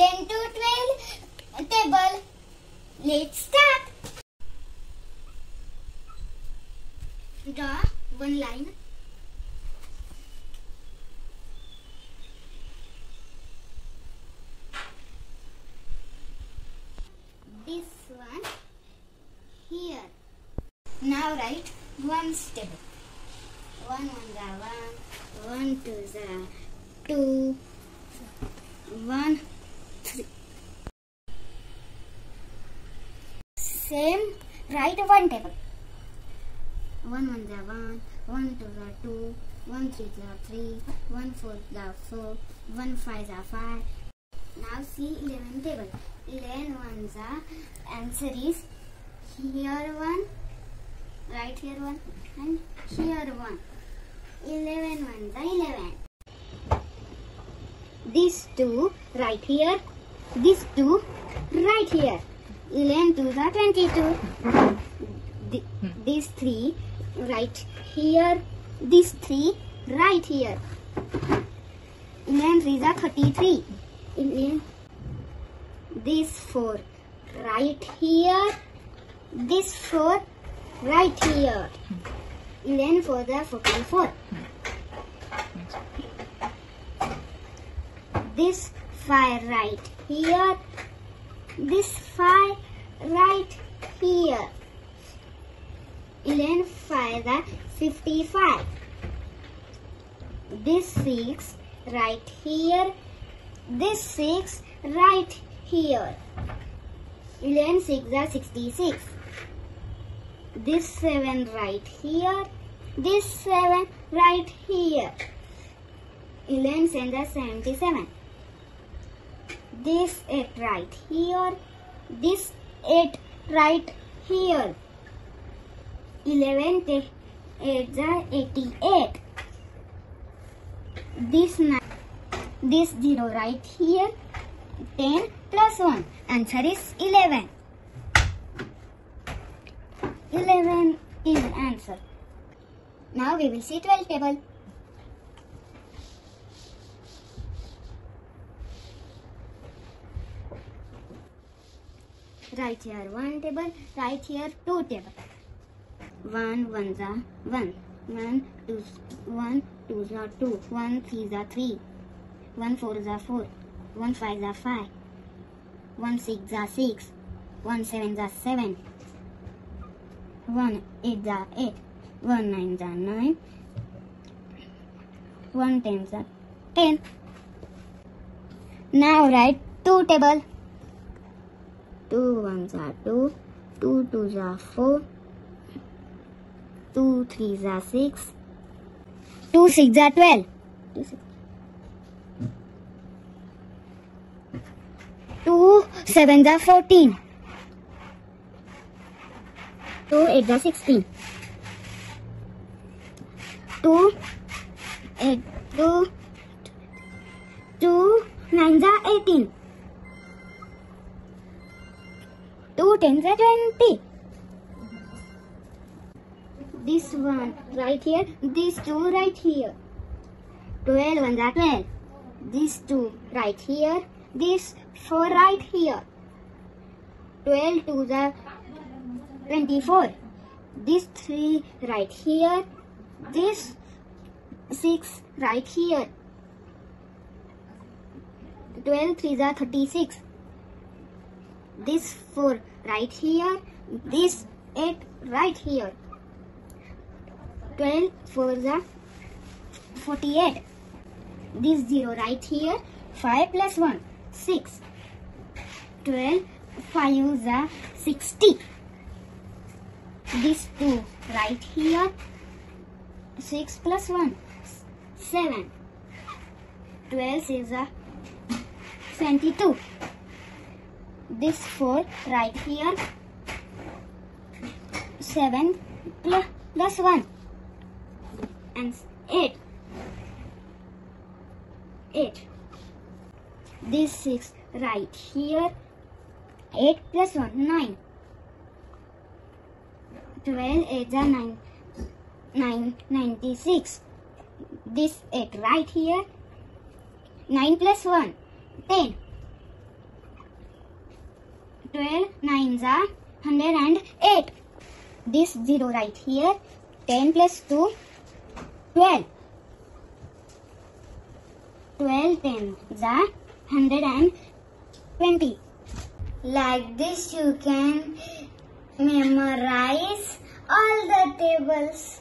11 to 12 table. Let's start. Draw one line. This one here. Now write one step. One one the one, one two the two, one Same write one table. One one the one, one two the two, one three the three, one four the four, one five the five. Now see eleven table. Eleven one the answer is here one, right here one, and here one. Eleven one the eleven. These two right here, these two right here. Eleven two the twenty-two. Th- these three right here, these three right here. Eleven three are thirty-three. Eleven. These four right here, this four right here. Eleven four the forty-four. This five right here, this five right here. 11 5 the 55 this 6 right here. This 6 right here. 11 6 the 66 this 7 right here. This 7 right here. 11 7 the 77 this 8 right here this 8 right here. 11 te- 8 the 88 this nine, this 0 right here 10 plus 1 answer is 11 11 is answer. Now we will see 12 table right here one table right here two table. One one za one. One two one two za two. One three za three. One four za four. One five za five. One six za six. One seven za seven. One eight za eight. One nine za nine. One ten za ten. Now write two table two ones are two two twos are four two threes are six two six are twelve. two, six. two sevens are fourteen. Two eight are sixteen. Two eight two two nines are eighteen two tens are twenty this one right here, these two right here. 12 ones are 12. These two right here, these four right here. 12 twos are 24. These three right here, this six right here. 12 threes are 36. This four right here, this eight right here. 12 for the 48. This 0 right here. 5 plus 1. 6. 12 5s are 60. This 2 right here. 6 plus 1. 7. 12 is a 22. This 4 right here. 7 plus, plus 1 and 8. 8. This 6 right here. 8 plus 1, 9. 12, 8 are 9, 9, 96. This 8 right here. 9 plus 1, 10. 12, 9s are 108. This 0 right here. 10 plus 2, 12. 12 10 is 120. Like this you can memorize all the tables.